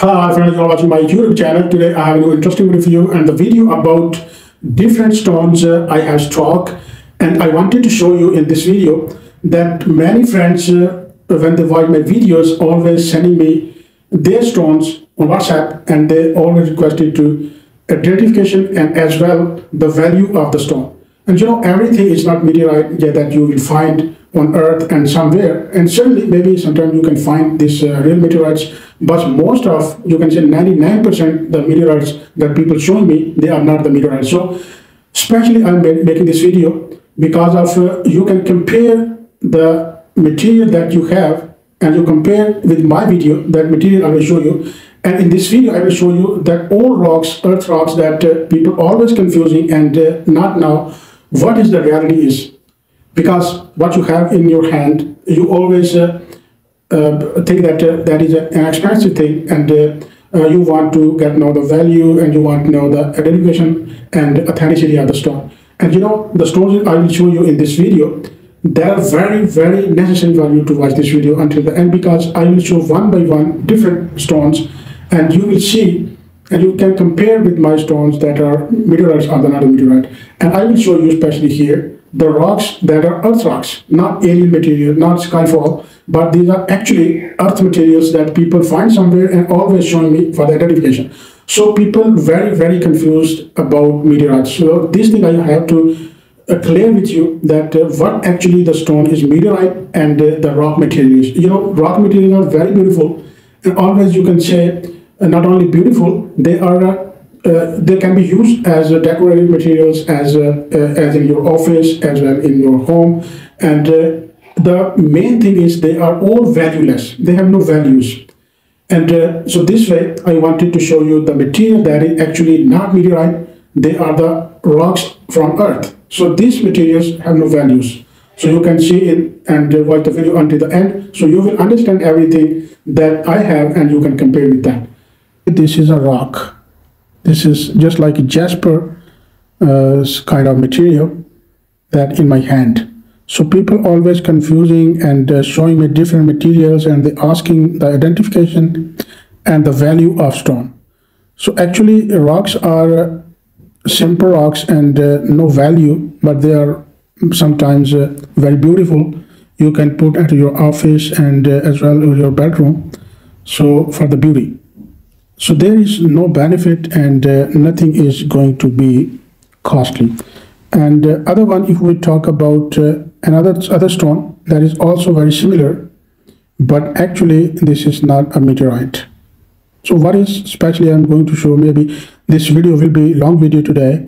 Hi friends, you're watching my YouTube channel. Today I have an interesting review and the video about different stones uh, I have stock and I wanted to show you in this video that many friends uh, when they watch my videos always sending me their stones on WhatsApp and they always requested to a identification and as well the value of the stone. And you know everything is not meteorite yet that you will find on earth and somewhere. And certainly maybe sometimes you can find these uh, real meteorites but most of you can say 99% the meteorites that people show me they are not the meteorites. So especially i'm making this video because of uh, you can compare the material that you have and you compare with my video that material i will show you. And in this video i will show you that all rocks earth rocks that uh, people always confusing and uh, not know what is the reality is because what you have in your hand, you always uh, uh, think that uh, that is an expensive thing and uh, uh, you want to get know the value and you want to know the identification and authenticity of the stone. And you know, the stones I will show you in this video, they are very, very necessary for you to watch this video until the end because I will show one by one different stones and you will see and you can compare with my stones that are meteorites or not meteorite. And I will show you especially here the rocks that are earth rocks, not alien material, not skyfall, but these are actually earth materials that people find somewhere and always showing me for the identification. So people very, very confused about meteorites. So this thing I have to uh, clear with you that uh, what actually the stone is meteorite and uh, the rock materials. You know, rock materials are very beautiful and always you can say uh, not only beautiful, they are uh, uh, they can be used as decorative materials as as in your office as well in your home. And the main thing is they are all valueless. They have no values. And uh, so this way i wanted to show you the material that is actually not meteorite. They are the rocks from earth. So these materials have no values. So you can see it and uh, watch the video until the end. So you will understand everything that i have and you can compare with that. This is a rock this is just like a jasper uh, kind of material that in my hand. So people always confusing and uh, showing me different materials and they asking the identification and the value of stone. So actually rocks are simple rocks and uh, no value, but they are sometimes uh, very beautiful. You can put at your office and uh, as well in your bedroom. So for the beauty. So there is no benefit and uh, nothing is going to be costly. And uh, other one, if we talk about uh, another other stone that is also very similar, but actually this is not a meteorite. So what is especially I'm going to show maybe this video will be long video today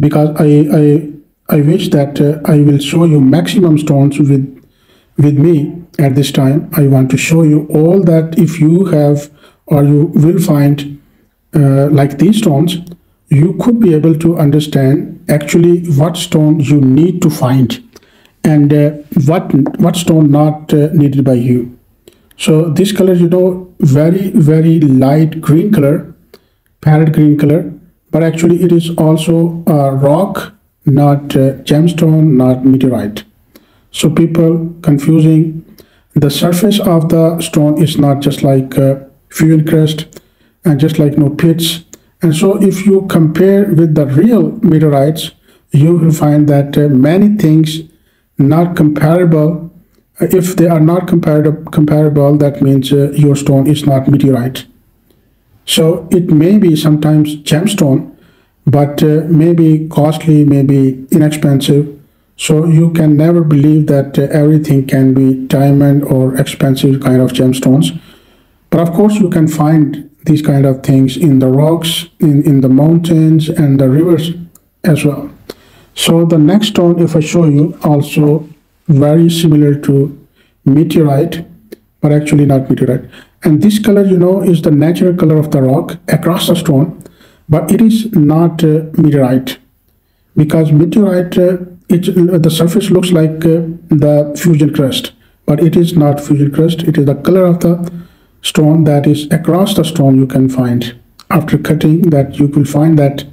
because I I I wish that uh, I will show you maximum stones with with me at this time. I want to show you all that if you have or you will find uh, like these stones, you could be able to understand actually what stone you need to find and uh, what what stone not uh, needed by you. So this color, you know, very, very light green color, parrot green color, but actually it is also a rock, not gemstone, not meteorite. So people confusing the surface of the stone is not just like uh, fusion crust and just like no pits. And so if you compare with the real meteorites you will find that uh, many things not comparable. If they are not comparable comparable that means uh, your stone is not meteorite. So it may be sometimes gemstone but uh, maybe costly maybe inexpensive. So you can never believe that uh, everything can be diamond or expensive kind of gemstones but of course, you can find these kind of things in the rocks, in, in the mountains and the rivers as well. So the next stone, if I show you, also very similar to meteorite, but actually not meteorite. And this color, you know, is the natural color of the rock across the stone, but it is not uh, meteorite because meteorite, uh, it, the surface looks like uh, the fusion crust, but it is not fusion crust. It is the color of the stone that is across the stone you can find. After cutting that you will find that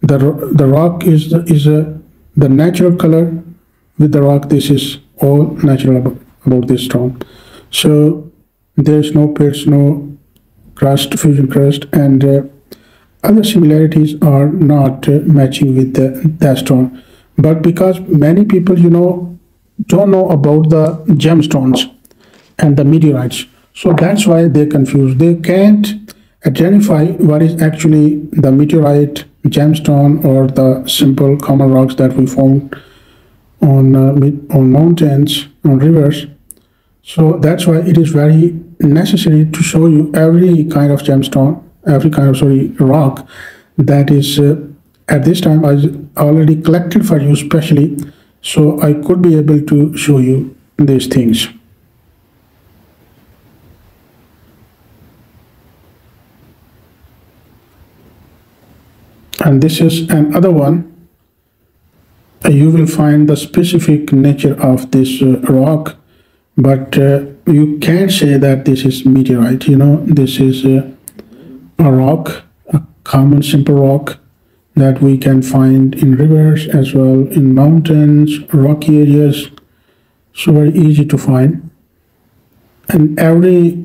the the rock is the, is a the natural color with the rock. This is all natural about, about this stone. So there's no pits no crust, fusion crust, and uh, other similarities are not uh, matching with the, that stone. But because many people, you know, don't know about the gemstones and the meteorites, so that's why they're confused. They can't identify what is actually the meteorite, gemstone, or the simple common rocks that we found on uh, on mountains, on rivers. So that's why it is very necessary to show you every kind of gemstone, every kind of sorry rock that is uh, at this time I already collected for you specially, so I could be able to show you these things. And this is another one. You will find the specific nature of this uh, rock but uh, you can't say that this is meteorite you know? This is uh, a rock a common simple rock that we can find in rivers as well in mountains rocky areas. So very easy to find. And every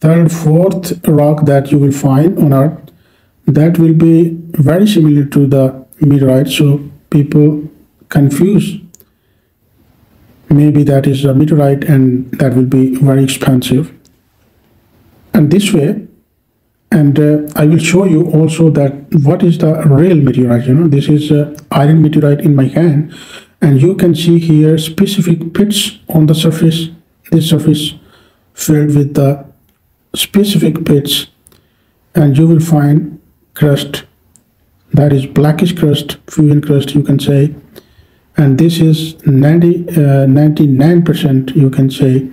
third fourth rock that you will find on earth that will be very similar to the meteorite so people confuse. Maybe that is a meteorite and that will be very expensive. And this way and uh, I will show you also that what is the real meteorite you know this is uh, iron meteorite in my hand. And you can see here specific pits on the surface. This surface filled with the specific pits and you will find crust. That is blackish crust fusion crust you can say. And this is 90 99% uh, you can say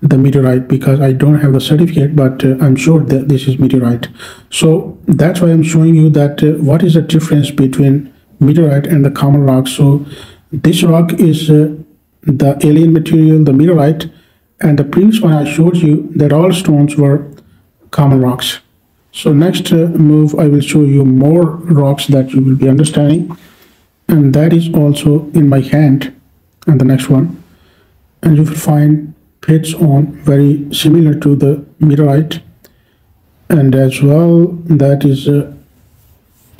the meteorite because I don't have the certificate but uh, I'm sure that this is meteorite. So that's why I'm showing you that uh, what is the difference between meteorite and the common rock. So this rock is uh, the alien material the meteorite and the previous one I showed you that all stones were common rocks so next uh, move I will show you more rocks that you will be understanding. And that is also in my hand. And the next one. And you will find pits on very similar to the meteorite. And as well that is uh,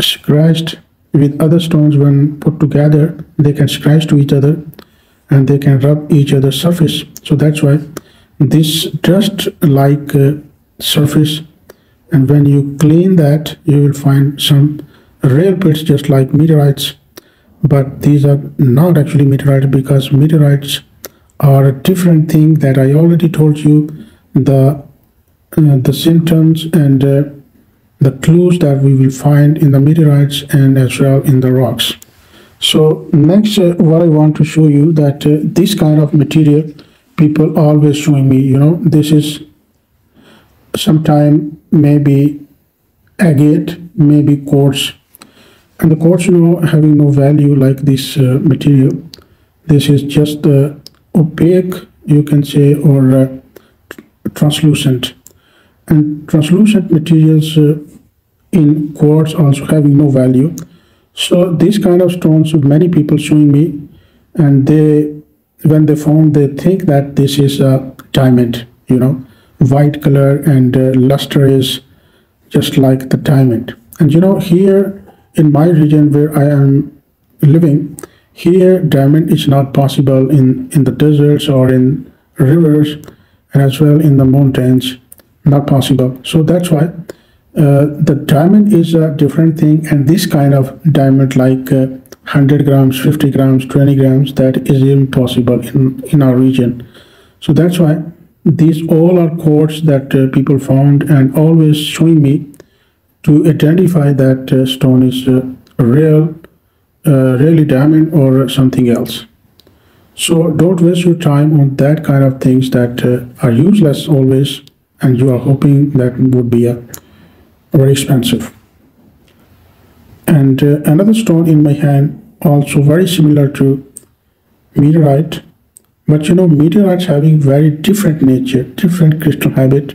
scratched with other stones when put together they can scratch to each other and they can rub each other's surface. So that's why this dust like uh, surface and when you clean that you will find some real bits just like meteorites. But these are not actually meteorites because meteorites are a different thing that I already told you. The uh, the symptoms and uh, the clues that we will find in the meteorites and as well in the rocks. So next uh, what I want to show you that uh, this kind of material people always showing me you know this is sometime maybe agate maybe quartz. And the quartz you know having no value like this uh, material. This is just uh, opaque you can say or uh, translucent. And translucent materials uh, in quartz also having no value. So these kind of stones many people showing me and they when they found they think that this is a diamond you know white color and uh, luster is just like the diamond and you know here in my region where I am living, here diamond is not possible in, in the deserts or in rivers and as well in the mountains, not possible. So that's why uh, the diamond is a different thing and this kind of diamond like uh, 100 grams, 50 grams, 20 grams, that is impossible in, in our region. So that's why these all are quartz that uh, people found and always showing me to identify that uh, stone is uh, real, uh, really diamond or something else. So don't waste your time on that kind of things that uh, are useless always and you are hoping that would be a very expensive. And another stone in my hand also very similar to meteorite but you know meteorites having very different nature different crystal habit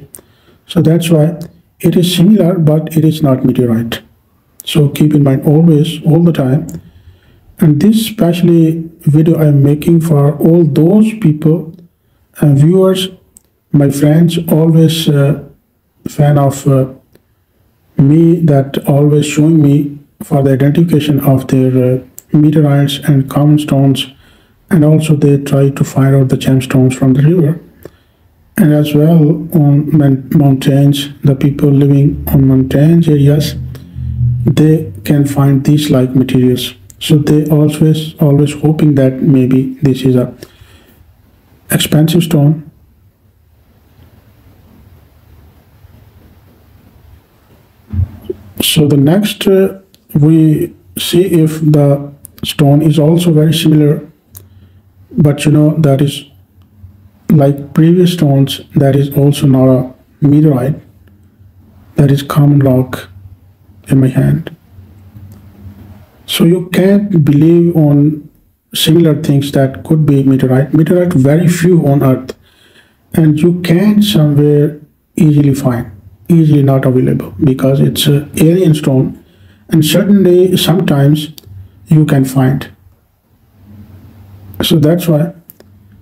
so that's why it is similar, but it is not meteorite. So keep in mind always, all the time. And this specially video I'm making for all those people and viewers, my friends always uh, fan of uh, me that always showing me for the identification of their uh, meteorites and common stones and also they try to find out the gemstones from the river. And as well on mountains the people living on mountains areas they can find these like materials. So they always always hoping that maybe this is a expensive stone. So the next uh, we see if the stone is also very similar but you know that is like previous stones that is also not a meteorite. That is common rock in my hand. So you can't believe on similar things that could be meteorite. Meteorite very few on earth. And you can somewhere easily find easily not available because it's a alien stone. And certainly sometimes you can find so that's why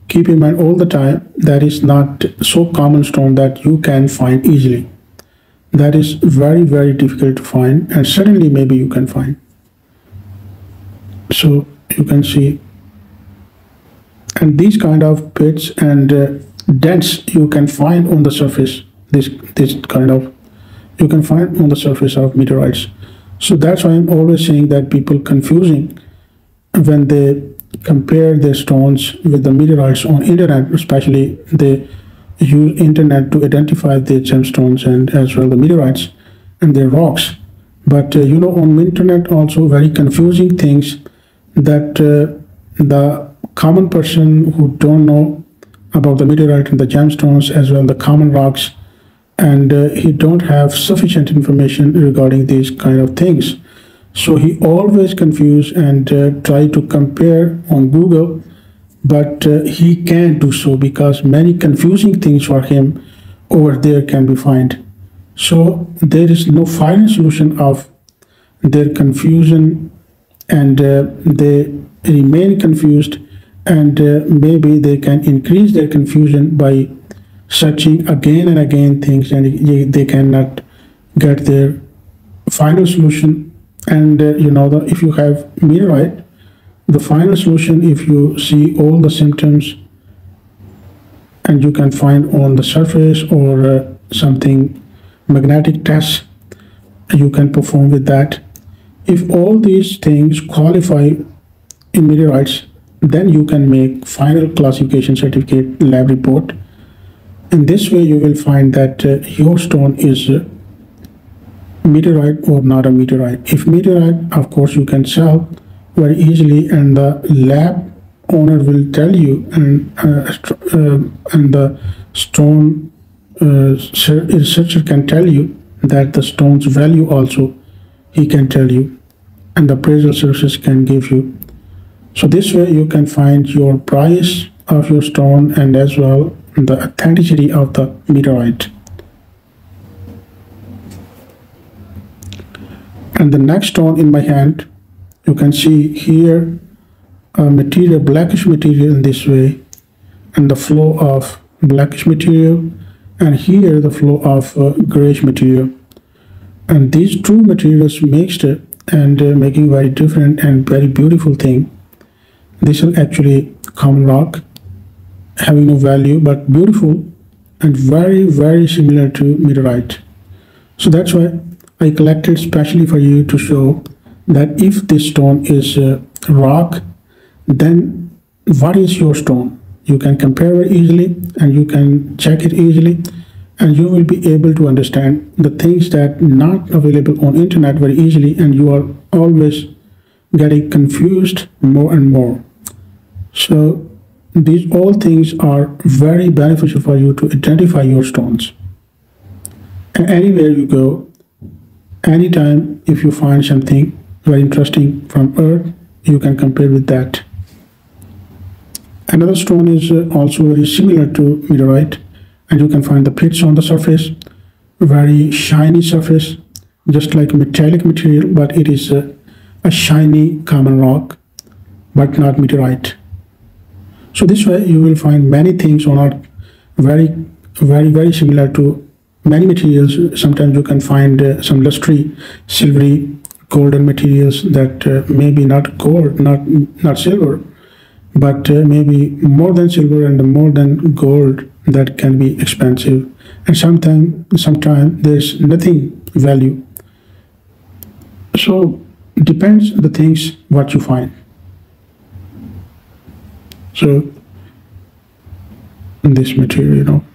keep in mind all the time that is not so common stone that you can find easily. That is very very difficult to find and suddenly maybe you can find. So you can see. And these kind of pits and uh, dents you can find on the surface this this kind of you can find on the surface of meteorites. So that's why i'm always saying that people confusing when they compare the stones with the meteorites on internet especially they use internet to identify the gemstones and as well the meteorites and their rocks. But uh, you know on internet also very confusing things that uh, the common person who don't know about the meteorite and the gemstones as well the common rocks and uh, he don't have sufficient information regarding these kind of things so he always confused and uh, try to compare on Google, but uh, he can't do so because many confusing things for him over there can be found. So there is no final solution of their confusion and uh, they remain confused and uh, maybe they can increase their confusion by searching again and again things and they cannot get their final solution and uh, you know the, if you have meteorite the final solution if you see all the symptoms and you can find on the surface or uh, something magnetic test you can perform with that. If all these things qualify in meteorites then you can make final classification certificate lab report. In this way you will find that uh, your stone is uh, meteorite or not a meteorite. If meteorite, of course, you can sell very easily and the lab owner will tell you and, uh, uh, and the stone uh, researcher can tell you that the stone's value also he can tell you and the appraisal services can give you. So this way you can find your price of your stone and as well the authenticity of the meteorite. And the next stone in my hand you can see here a material blackish material in this way and the flow of blackish material and here the flow of uh, grayish material. And these two materials mixed and uh, making very different and very beautiful thing. This is actually common rock having no value but beautiful and very very similar to meteorite. So that's why I collected specially for you to show that if this stone is uh, rock, then what is your stone? You can compare it easily and you can check it easily and you will be able to understand the things that not available on internet very easily and you are always getting confused more and more. So these all things are very beneficial for you to identify your stones. And anywhere you go, anytime if you find something very interesting from earth you can compare with that. Another stone is also very similar to meteorite and you can find the pits on the surface very shiny surface just like metallic material but it is a, a shiny common rock but not meteorite. So this way you will find many things on earth very very very similar to many materials. Sometimes you can find uh, some lustre, silvery, golden materials that uh, maybe not gold, not not silver, but uh, maybe more than silver and more than gold that can be expensive. And sometimes, sometimes there's nothing value. So depends the things what you find. So this material, you know.